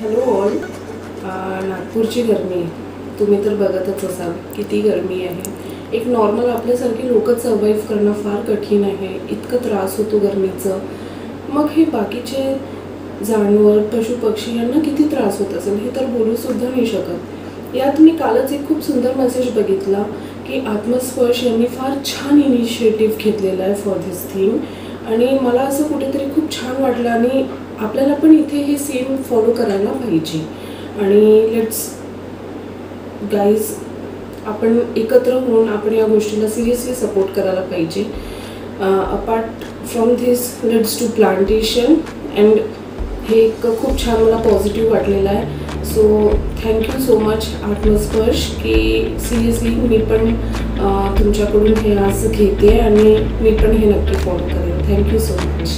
Hello all नागपूरची गरमी तुम्ही तर बघतच असाल किती गरमी आहे. एक नॉर्मल आपल्यासारखी लोकच सर्वाईव्ह करणं फार कठीण आहे. इतकं त्रास होतो गरमीचं. मग हे बाकीचे जानवर पशुपक्षी यांना किती त्रास होत असेल हे तर बोलूसुद्धा नाही शकत. यात मी कालच एक खूप सुंदर मेसेज बघितला की आत्मस्पर्श यांनी फार छान इनिशिएटिव्ह घेतलेला आहे फॉर धिस थीम आणि मला असं कुठेतरी खूप छान वाटलं आणि आपल्याला पण इथे हे सेम फॉलो करायला पाहिजे. आणि लेट्स गाईज आपण एकत्र होऊन आपण या गोष्टीला सिरियसली सपोर्ट करायला पाहिजे. Apart from this let's to plantation and हे एक खूप छान मला पॉझिटिव्ह वाटलेलं आहे. So thank you so much Atmasparsh की सिरियसली मी पण तुमच्याकडून हे आज घेते आणि मी पण हे नक्की फॉलो करेन. Thank you so much